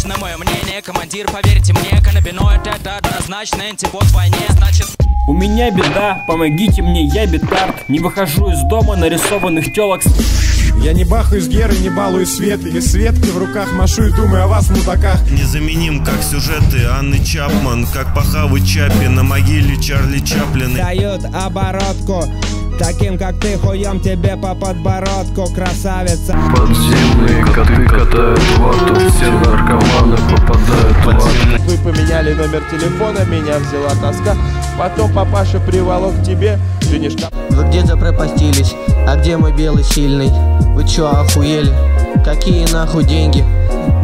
Лично мое мнение, командир, поверьте мне Каннабиноид это однозначно антипод войне Значит, У меня беда, помогите мне, я бетард Не выхожу из дома, нарисованных телок Я не бахаю с Герой, не балую свет Или светки в руках машу и думаю о вас, мудаках. Незаменим, как сюжеты Анны Чапман Как пахавы Чапи на могиле Чарли Чаплина. Дают оборотку Таким как ты хуем тебе по подбородку, красавица Подземные коты катают вату Все наркоманы попадают в ад Вы поменяли номер телефона, меня взяла тоска Потом папаша приволок к тебе денежка Вы где запропастились? А где мой белый сильный? Вы чё, охуели? Какие нахуй деньги?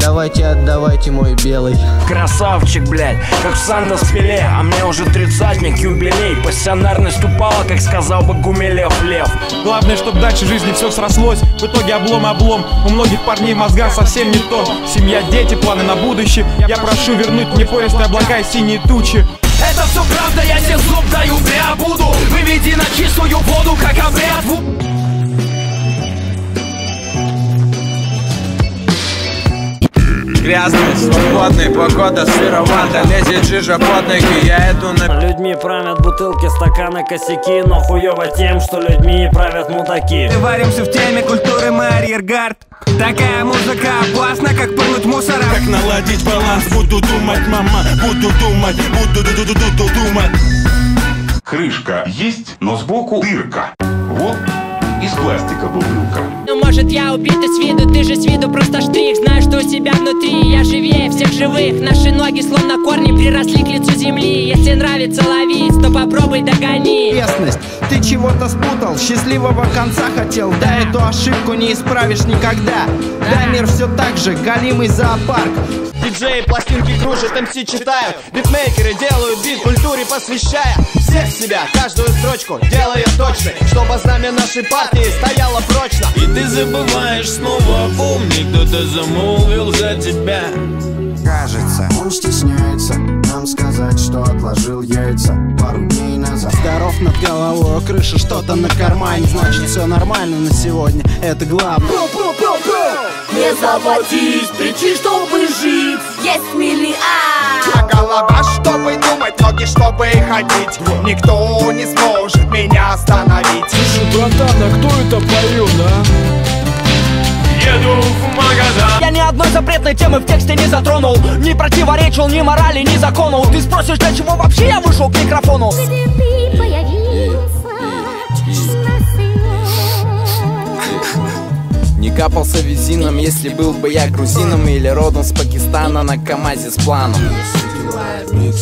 Давайте отдавайте мой белый. Красавчик, блядь, как в Санта Спиле А мне уже тридцатник, юбилей. Пассионарность упала, как сказал бы Гумилев Лев. Главное, чтобы дальше жизни все срослось. В итоге облом и облом. У многих парней в мозгах совсем не то. Семья, дети, планы на будущее. Я прошу вернуть мне пористые облака и синие тучи. Это все правда, я тебе зуб даю, бля, буду. Выведи на чистую воду, как обряд Грязный, свободный, погода сыровата Лезет жижа под ноги, я иду на... Людьми правят бутылки, стаканы, косяки Но хуёво тем, что людьми правят мудаки. Варимся в теме культуры Марьергард Такая музыка опасна, как пылать мусора. Как наладить баланс, буду думать, мама Буду думать, буду ду ду ду ду думать. Крышка есть, но сбоку дырка. Вот из пластика бутылка. Ну может я убита с виду, ты же с виду просто штрих себя внутри, я живее всех живых. Наши ноги словно корни приросли к лицу земли. Если нравится ловить, то попробуй догони. Местность, ты чего-то спутал, счастливого конца хотел. Да, эту ошибку не исправишь никогда. Да, мир все так же, галимый зоопарк. Диджеи пластинки кружат, МС читают. Битмейкеры делают бит культуре посвящая. Всех себя, каждую строчку делают точно Чтобы знамя нашей партии стояло прочно ты забываешь снова. Помни Кто-то замолвил за тебя. Кажется, он стесняется нам сказать, что отложил яйца пару дней назад. Здоров над головой, крыша что-то на кармане. Значит все нормально на сегодня, это главное. Не заводись, причин, чтобы жить. Есть миллиард. А голова, чтобы думать, ноги, чтобы ходить. Никто не сможет меня остановить. Слушай, братан, а кто это поет, а? Еду в магазин. Я ни одной запретной темы в тексте не затронул. Не противоречил ни морали, ни закону. Ты спросишь, для чего вообще я вышел к микрофону? Не капался визином, если был бы я грузином Или родом с Пакистана на КамАЗе с планом. Мы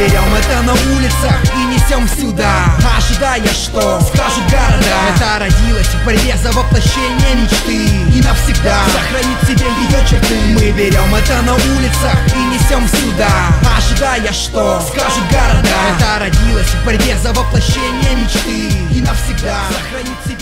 берем это на улицах и несем сюда. Ожидая, что? Скажут города. Это родилось в борьбе за воплощение мечты. И навсегда сохранит себе ее черты. Мы берем это на улицах и несем сюда. Ожидая, что? Скажут города. Это родилось в борьбе за воплощение мечты. И навсегда сохранит себе